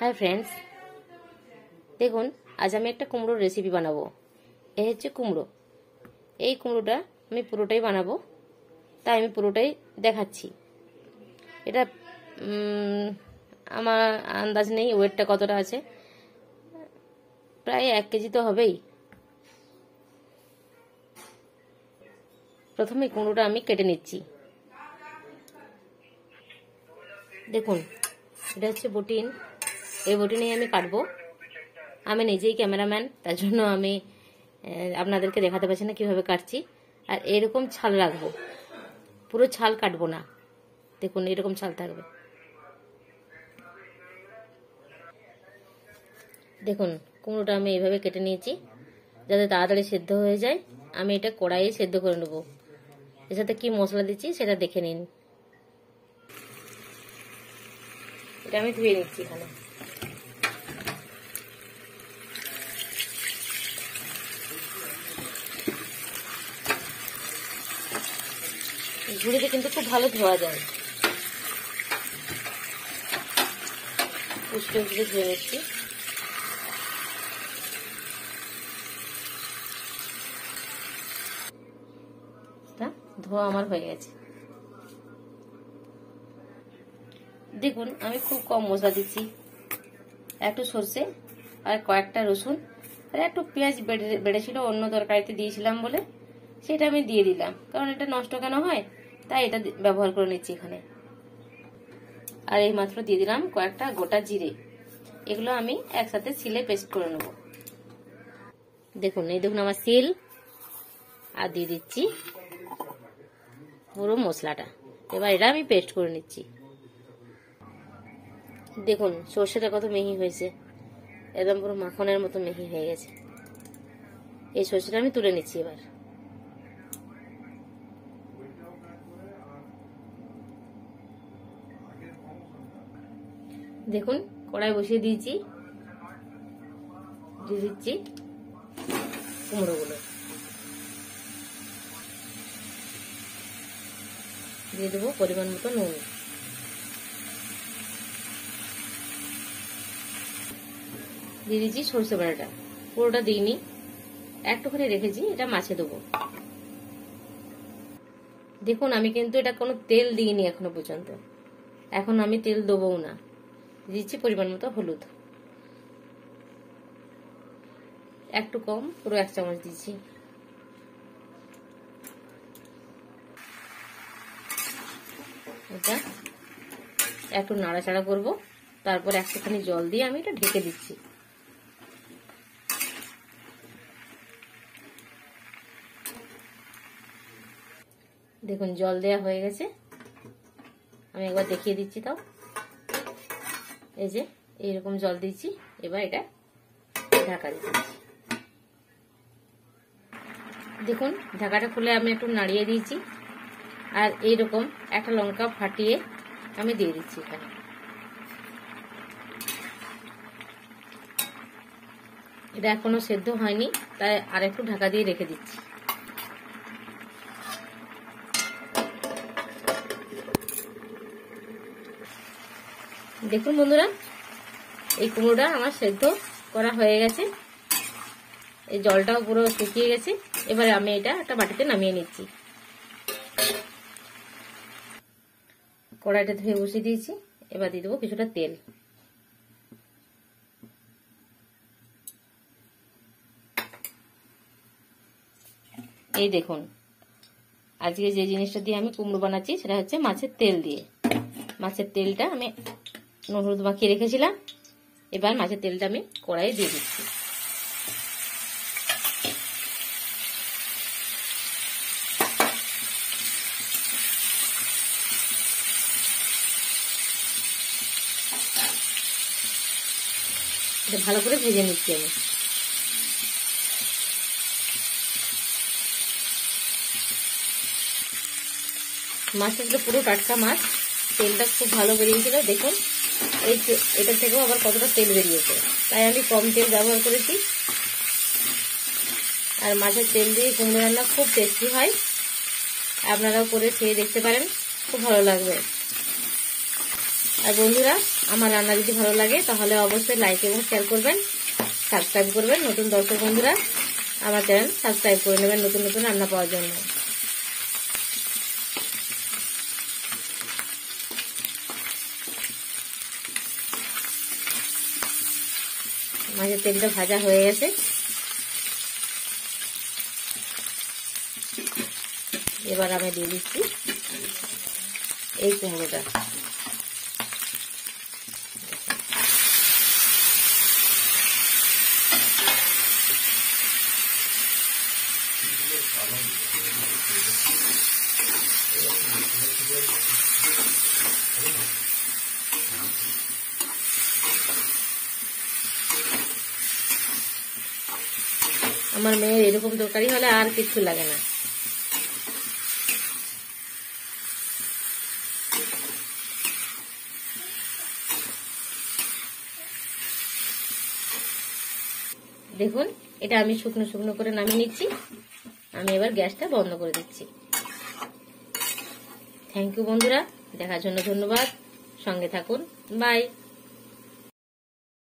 Hi friends দেখুন, আজ আমি একটা কুমড়োর রেসিপি বানাবো। এ হচ্ছে কুমড়ো। এই কুমড়োটা আমি পুরোটাই বানাবো। তাই আমি পুরোটাই দেখাচ্ছি। এটা আমার আন্দাজ নেই ওয়েটটা কতটা আছে। প্রায় এক কেজি তো হবেই। প্রথমে কুমড়োটা আমি কেটে নিচ্ছি। দেখুন, এটা হচ্ছে বটিন। এই নিয়ে আমি কাটবো। আমি নিজেই ক্যামেরাম্যান, তার জন্য আমি আপনাদেরকে দেখাতে পারছি না কীভাবে কাটছি। আর এরকম ছাল রাখব। পুরো ছাল কাটবো না। দেখুন, এরকম ছাল থাকবে। দেখুন, কুমড়োটা আমি এইভাবে কেটে নিয়েছি, যাতে তাড়াতাড়ি সেদ্ধ হয়ে যায়। আমি এটা কড়াইয়ে সেদ্ধ করে নেব। এর সাথে কী মশলা দিচ্ছি সেটা দেখে নিন। এটা আমি ধুয়ে নিচ্ছি এখানে। ঝুড়িতে কিন্তু খুব ভালো ধোয়া যায়। উষ্টি ধুয়ে নিচ্ছি। ধোয়া আমার হয়ে গেছে। দেখুন, আমি খুব কম মশলা দিচ্ছি। একটু সর্ষে আর কয়েকটা রসুন। আর একটু পেঁয়াজ বেড়ে- বেড়েছিল, অন্য তরকারিতে দিয়েছিলাম বলে। সেটা আমি দিয়ে দিলাম। কারণ এটা নষ্ট কেন হয়? তাই এটা ব্যবহার করে নিচ্ছি এখানে। আর এই মাত্র দিয়ে দিলাম কয়েকটা গোটা জিরে। এগুলো আমি একসাথে সিলে পেস্ট করে নেব। দেখুন, এই দেখুন আমার সিল আর দিয়ে দিচ্ছি পুরো মশলাটা। এবার এটা আমি পেস্ট করে নিচ্ছি। দেখুন, সর্ষেটা কত মেহি হয়েছে। একদম পুরো মাখনের মতো মেহি হয়ে গেছে। এই সর্ষেটা আমি তুলে নিচ্ছি এবার। দেখুন, কড়াই বসিয়ে দিয়েছি। দিয়ে দিচ্ছি কুমড়োগুলো। দিয়ে দেবো পরিমাণ মতো নুন। দিয়ে দিচ্ছি সরষে বাটাটা। পুরোটা দিইনি। একটুখানি রেখেছি, এটা মাছে দেবো। দেখুন, আমি কিন্তু এটা কোনো তেল দিইনি এখনও পর্যন্ত। এখন আমি তেল দেবও না। দিচ্ছি পরিমাণ মতো হলুদ। একটু কম, পুরো এক চামচ দিচ্ছি এটা একটু নাড়াচাড়া করব, তারপর একটুখানি জল দিয়ে আমি এটা ঢেকে দিচ্ছি। দেখুন, জল দেয়া হয়ে গেছে। আমি একবার দেখিয়ে দিচ্ছি তাও। এই যে, এইরকম জল দিয়েছি, এবার এটা ঢাকা দিচ্ছি। দেখুন, ঢাকাটা খুলে আমি একটু নাড়িয়ে দিয়েছি, আর এইরকম একটা লঙ্কা ফাটিয়ে আমি দিয়ে দিচ্ছি এখানে। এটা এখনও সেদ্ধ হয়নি, তাই আর একটু ঢাকা দিয়ে রেখে দিচ্ছি। দেখুন বন্ধুরা, এই কুমড়োটা আমার সেদ্ধ করা হয়ে গেছে। এই জলটাও পুরো শুকিয়ে গেছে। এবারে আমি এটা একটা বাটিতে নামিয়ে নিচ্ছি। কড়াইটা ধুয়ে বসিয়ে দিয়েছি। এবার দিয়ে দেবো কিছুটা তেল। এই দেখুন, আজকে যে জিনিসটা দিয়ে আমি কুমড়ো বানাচ্ছি, সেটা হচ্ছে মাছের তেল দিয়ে। মাছের তেলটা আমি নুন হলুদ মাখিয়ে রেখেছিলাম। এবার মাছের তেলটা আমি কড়াইয়ে দিয়ে দিচ্ছি। ভালো করে ভেজে নিচ্ছি আমি। মাছটা পুরো টাটকা মাছ। তেলটা খুব ভালো বেরিয়েছিল, দেখুন। এই এটা থেকেও আবার কতটা তেল বেরিয়েছে? তাই আমি কম তেল ব্যবহার করেছি। আর মাছের তেল দিয়ে কুমড়ো রান্না খুব টেস্টি হয়। আপনারাও করে খেয়ে দেখতে পারেন, খুব ভালো লাগবে। আর বন্ধুরা, আমার রান্না যদি ভালো লাগে, তাহলে অবশ্যই লাইক এবং শেয়ার করবেন সাবস্ক্রাইব করবেন। নতুন দর্শক বন্ধুরা, আমার চ্যানেল সাবস্ক্রাইব করে নেবেন নতুন নতুন রান্না পাওয়ার জন্য। মাছের তেলটা ভাজা হয়ে গেছে। এবার আমি দিয়ে দিচ্ছি এই কুমড়োটা। আমার মেয়ের এরকম তরকারি হলে আর কিছু লাগে না। দেখুন, এটা আমি শুকনো শুকনো করে নামিয়ে নিচ্ছি। আমি এবার গ্যাসটা বন্ধ করে দিচ্ছি। থ্যাংক ইউ বন্ধুরা, দেখার জন্য ধন্যবাদ। সঙ্গে থাকুন। বাই